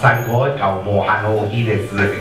三国搞魔汉后裔的事。